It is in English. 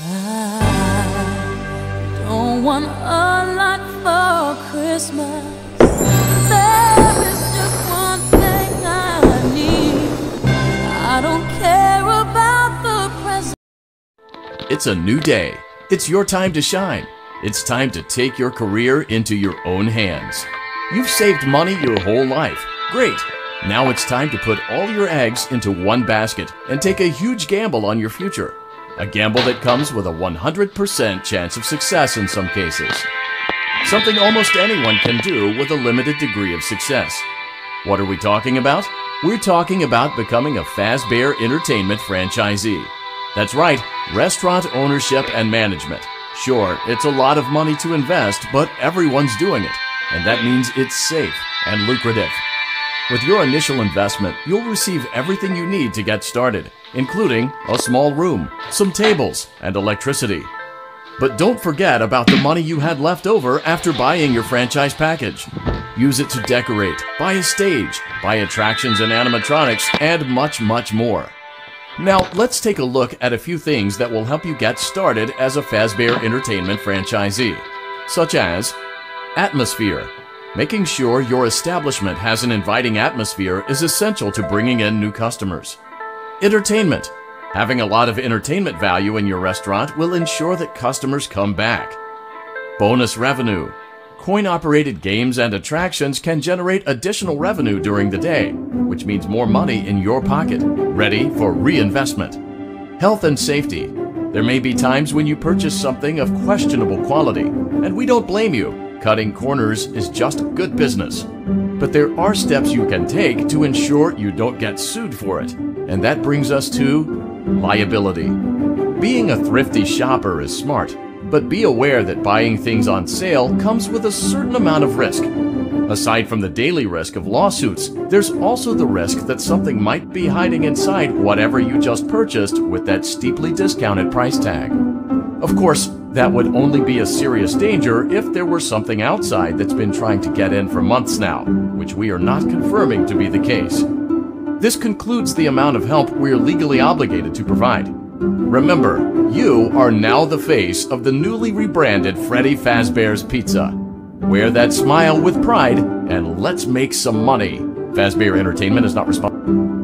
I don't want a lot for Christmas. There is just one thing I need. I don't care about the present. It's a new day. It's your time to shine. It's time to take your career into your own hands. You've saved money your whole life. Great. Now it's time to put all your eggs into one basket and take a huge gamble on your future. A gamble that comes with a 100% chance of success in some cases. Something almost anyone can do with a limited degree of success. What are we talking about? We're talking about becoming a Fazbear Entertainment franchisee. That's right, restaurant ownership and management. Sure, it's a lot of money to invest, but everyone's doing it, and that means it's safe and lucrative. With your initial investment, you'll receive everything you need to get started, including a small room, some tables, and electricity. But don't forget about the money you had left over after buying your franchise package. Use it to decorate, buy a stage, buy attractions and animatronics, and much, much more. Now, let's take a look at a few things that will help you get started as a Fazbear Entertainment franchisee, such as atmosphere. Making sure your establishment has an inviting atmosphere is essential to bringing in new customers. Entertainment. Having a lot of entertainment value in your restaurant will ensure that customers come back. Bonus revenue. Coin operated games and attractions can generate additional revenue during the day, which means more money in your pocket, ready for reinvestment. Health and safety. There may be times when you purchase something of questionable quality, and we don't blame you. Cutting corners is just good business. But there are steps you can take to ensure you don't get sued for it, and that brings us to liability. Being a thrifty shopper is smart, but be aware that buying things on sale comes with a certain amount of risk. Aside from the daily risk of lawsuits, there's also the risk that something might be hiding inside whatever you just purchased with that steeply discounted price tag. Of course, that would only be a serious danger if there were something outside that's been trying to get in for months now, which we are not confirming to be the case. This concludes the amount of help we are legally obligated to provide. Remember, you are now the face of the newly rebranded Freddy Fazbear's Pizza. Wear that smile with pride and let's make some money. Fazbear Entertainment is not responsible.